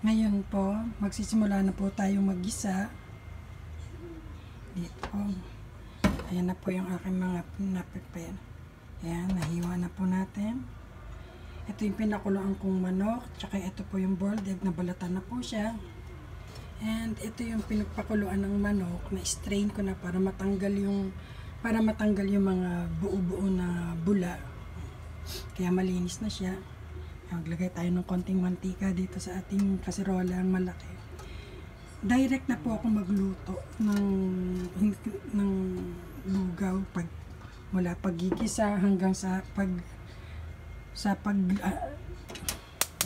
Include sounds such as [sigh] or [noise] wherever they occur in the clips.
Ngayon po, magsisimula na po tayong maggisa. Dito. Ayan na po yung aking mga na-prepare. Ayan, nahiwa na po natin. Ito yung pinakuloan kong manok. Tsaka ito po yung boiled egg. Nabalatan na po siya. And ito yung pinagpakuluan ng manok na strain ko na para matanggal yung para matanggal yung mga buo-buo na bula. Kaya malinis na siya. Maglagay tayo ng konting mantika dito sa ating kaserola ang malaki. Direct na po ako magluto ng ng lugaw pag mula paggigisa hanggang sa pag sa pag ah,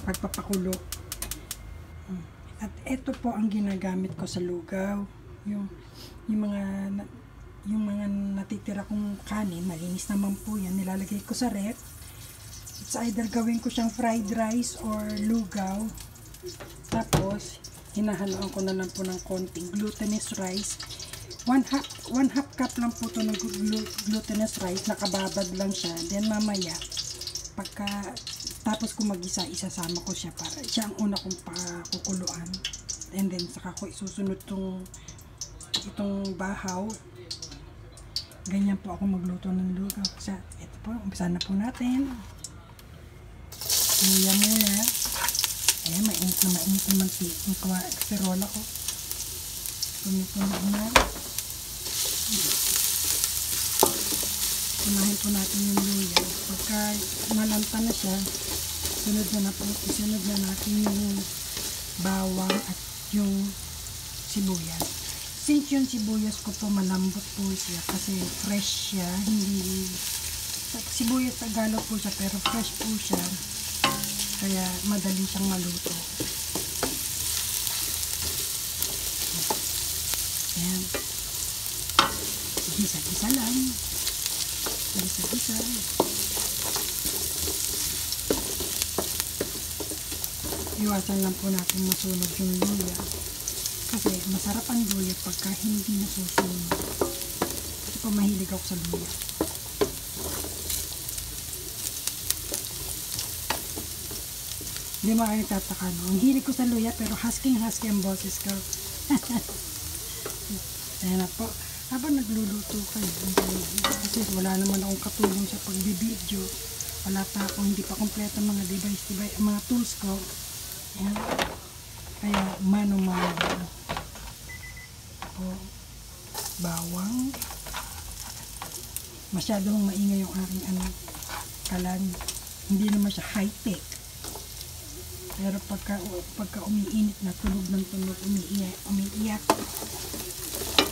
pagpapakulo. At ito po ang ginagamit ko sa lugaw. Yung yung mga yung mga natitira kong kanin, malinis naman po yan, nilalagay ko sa ref. It's either gawin ko siyang fried rice or lugaw. Tapos, hinahaluan ko na lang po ng konting glutinous rice. One half, one half cup lang po to ng glu- glutinous rice, nakababad lang siya. Then mamaya, pagka tapos ko magisa, isasama ko siya para siya ang una kong pakukuluan. And then saka ko isusunod tong itong bahaw. Ganyan po ako magluto ng lugaw. Kasi ito po, umpisa na po natin. Luya muna. Ayan, mainit na mainit na mantik. Yung kawa- kaserola ko. Pumipuno na. Punahin po natin yung luya. Pagka malanta na siya, sunod na, na po, isunod na natin yung bawang at yung sibuyas. Since yung sibuyas ko po malambot po siya kasi fresh siya, hindi sibuyas Tagalog po siya pero fresh po siya kaya madali siyang maluto. Ayan. Gisa-gisa lang. Gisa-gisa. Iwasan lang po natin masunog yung luya. Kasi masarap ang luya pagka hindi nasusunog. Kasi po mahilig ako sa luya. Hindi mo kayo tataka, no? Ang hilig ko sa luya, pero husking-husky ang boses ko. [laughs] Ayan na po. Habang nagluluto kayo, kasi wala naman akong katulong sa pagbibideo. Wala pa ako, hindi pa kompleto mga device, device, mga tools ko. Ayan. Kaya mano-mano. Po. Bawang. Masyadong maingay yung aking ano, kalan. Hindi naman siya high-tech. Pero pagka, pagka umiinit na, tunog ng tunog, umiiyak, umiiyak.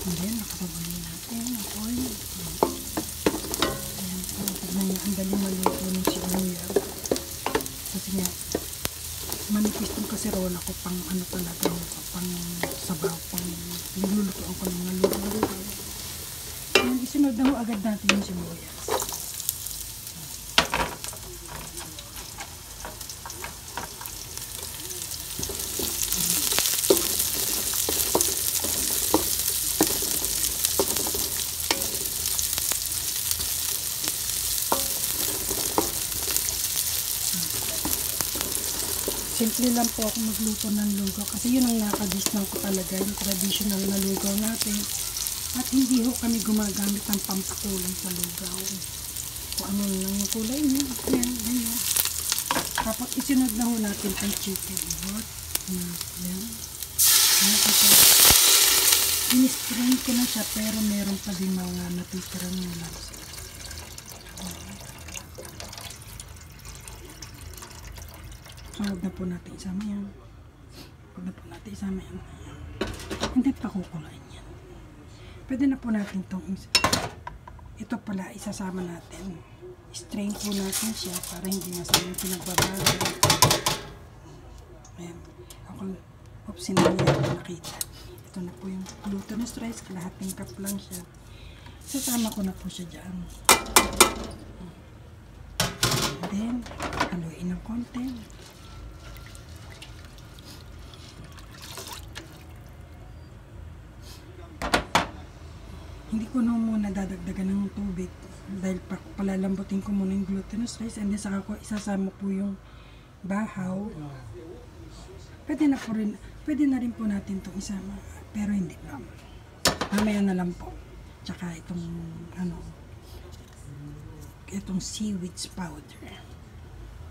And then, nakapabali natin oil. Ayan po, tignan niyo, ang dali maluto ng sibuya. Kasi nga, manipis tong kaserola ko pang ano talaga, pang sabaw, pang nilulutoan ko ng mga. Ayan, isunod na ho agad natin yung sibuyas. Simple lang po ako magluto ng lugaw kasi yun ang nakadisnang ko talaga, yung traditional na lugaw natin. At hindi ho kami gumagamit ng pampakulay sa lugaw. Kung ano lang yung kulay niya. Yan, ganyan. Tapos isunod na ho natin ang chicken. Hot. Yan. In-strain ko na siya pero meron pa din mga natitirang nilabs. So, na po natin isama yan. Huwag na po natin isama yan. Hindi pa kukulain yan. Pwede na po natin itong ito pala isasama natin. Strain po natin siya para hindi masama yung pinagbabago. Ayan. Ako, oops, hindi ako nakita. Ito na po yung glutinous rice. Kalahating cup lang siya. Sasama ko na po siya dyan. And then, haluin ng konti. Hindi ko na muna dadagdagan ng tubig dahil pa, palalambutin ko muna yung glutinous rice and then saka ko isasama po yung bahaw Pwede na po rin, pwede na rin po natin itong isama. Pero hindi pa. Mamaya na lang po. Tsaka itong, ano, itong seaweeds powder.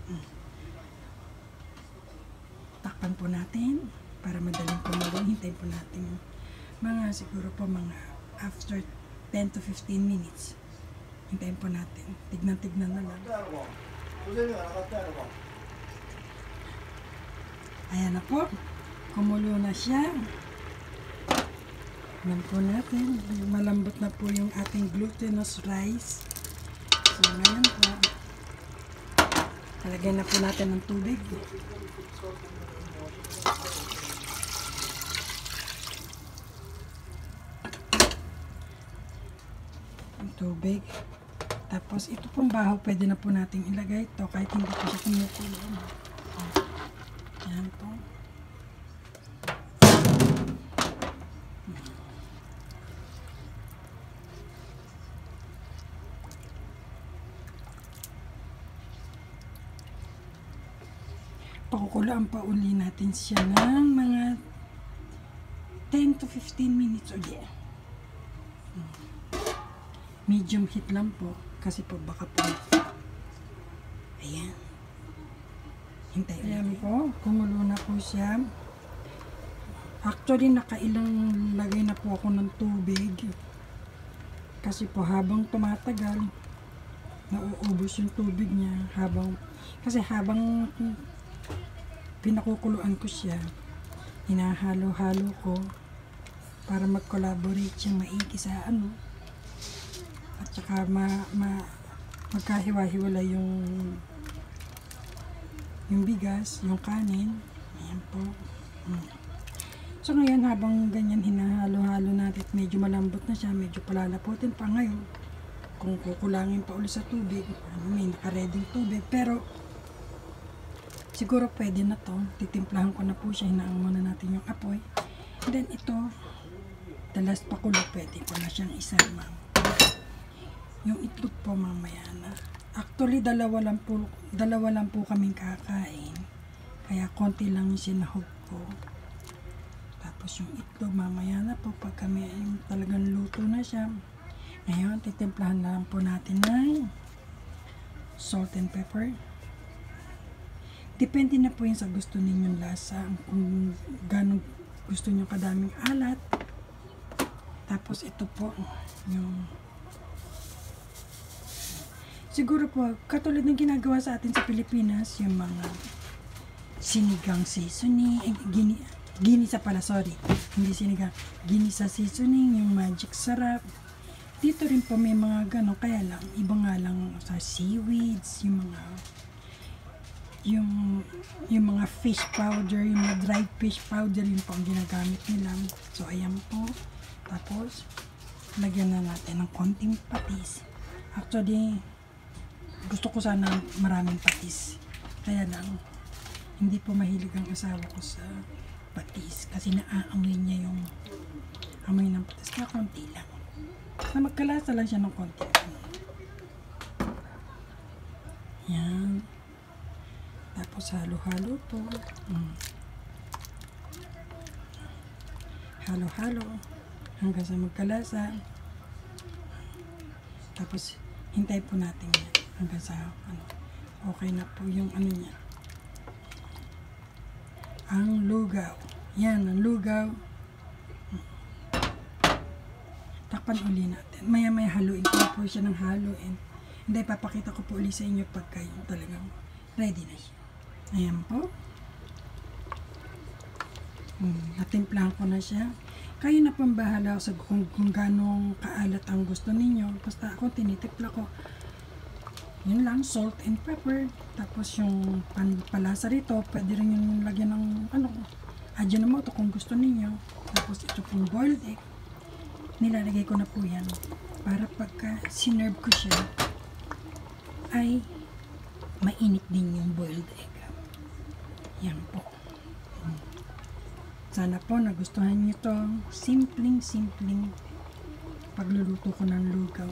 Mm. Takpan po natin para madaling kumulo. Hintayin po natin mga siguro po mga after 10 to 15 minutes. Hintayin po natin. Tignan-tignan na lang. Ayan na po. Kumulo na siya. Tignan po natin. Malambot na po yung ating glutinous rice. So, ngayon po. Talagyan na po natin ng tubig. Tubig. Tapos ito pong baho, pwede na po nating ilagay ito kahit hindi po siya kumukulo. Yan po. Pakukulaan pa uli natin siya ng mga 10 to 15 minutes uli. Medium heat lang po kasi po baka po ayan. Hintay ayan po. Kumulo na po siya. Actually nakailang lagay na po ako ng tubig. Kasi po habang tumatagal nauubos yung tubig niya habang kasi habang pinakukuluan ko siya hinahalo-halo ko para mag-collaborate siyang maigi sa ano at saka ma, ma magkahiwa-hiwala yung yung bigas, yung kanin. Ayan po. So ngayon habang ganyan hinahalo-halo natin at medyo malambot na siya medyo palalaputin pa ngayon. Kung kukulangin pa ulit sa tubig ano, may nakareding tubig. Pero siguro pwede na to. Titimplahan ko na po siya hinaan muna natin yung apoy. And then ito the last pakulo pwede ko na siyang isama yung itlog po mamaya na. Actually, dalawa lang po, dalawa lang po kaming kakain. Kaya konti lang yung sinahog ko. Tapos yung itlog mamaya na po pag kami ay talagang luto na siya. Ngayon, titimplahan na lang po natin ng salt and pepper. Depende na po yun sa gusto ninyong lasa. Kung gano'ng gusto nyo kadaming alat. Tapos ito po, yung Siguro po, katulad ng ginagawa sa atin sa Pilipinas, yung mga sinigang seasoning, eh, gini, ginisa pala, sorry. Hindi sinigang, ginisa seasoning, yung magic sarap. Dito rin po may mga gano'n, kaya lang, iba nga lang sa seaweeds, yung mga yung yung mga fish powder, yung mga dried fish powder, yung po ang ginagamit nila. So, ayan po. Tapos, lagyan na natin ng konting patis. Actually, gusto ko sana maraming patis. Kaya lang, hindi po mahilig ang asawa ko sa patis kasi naaamoy niya yung amoy ng patis. Kaya konti lang. Na magkalasa lang siya ng konti. Yan. Tapos halo-halo po. Mm. Halo-halo hanggang sa magkalasa. Tapos hintay po natin yan hanggang sa ano, okay na po yung ano niya. Ang lugaw. Yan, ang lugaw. Takpan uli natin. Maya-maya haluin ko po siya ng haluin. Hindi, papakita ko po uli sa inyo pagka yung talagang ready na siya. Ayan po. Hmm, natimplahan ko na siya. Kayo na pong bahala sa kung, kung ganong kaalat ang gusto ninyo. Basta ako tinitimpla ko. Yun lang, salt and pepper. Tapos yung panpalasa rito, pwede rin yung lagyan ng ano, ajinomoto kung gusto ninyo. Tapos ito pong boiled egg. Nilalagay ko na po yan. Para pagka sinerve ko siya, ay mainit din yung boiled egg. Yan po. Sana po nagustuhan niyo to simpleng-simpleng pagluluto ko ng lugaw.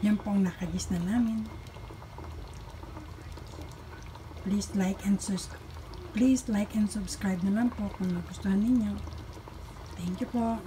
Yan po ang nakagis na namin. Please like and sus Please like and subscribe na lang po kung nagustuhan ninyo. Thank you po.